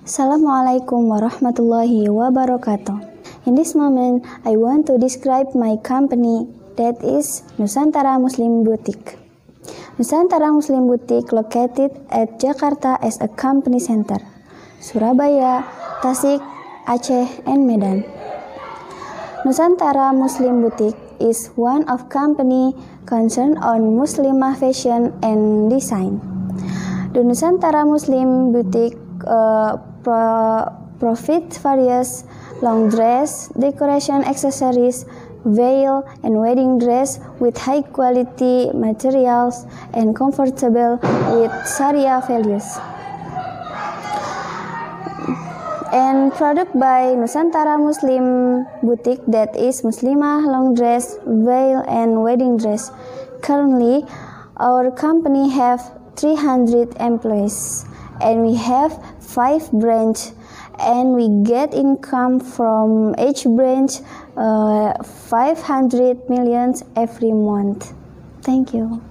Assalamualaikum warahmatullahi wabarakatuh. In this moment, I want to describe my company that is Nusantara Muslim Boutique. Nusantara Muslim Boutique located at Jakarta as a company center, Surabaya, Tasik, Aceh, and Medan. Nusantara Muslim Boutique is one of company concerned on Muslimah fashion and design. The Nusantara Muslim Boutique uh, pro profit various long dress, decoration accessories, veil, and wedding dress with high quality materials and comfortable with Sharia values. And product by Nusantara Muslim Boutique that is Muslimah long dress, veil, and wedding dress. Currently, our company have 300 employees and we have five branch and we get income from each branch uh, 500 millions every month. Thank you